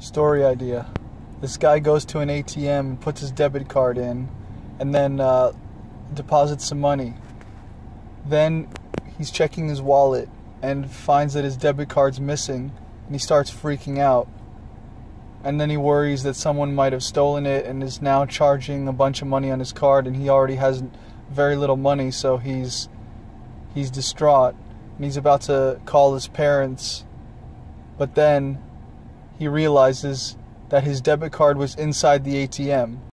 Story idea. This guy goes to an ATM, puts his debit card in, and then uh, deposits some money. Then he's checking his wallet and finds that his debit card's missing, and he starts freaking out. And then he worries that someone might have stolen it and is now charging a bunch of money on his card, and he already has very little money, so he's he's distraught and he's about to call his parents. But then he realizes that his debit card was inside the ATM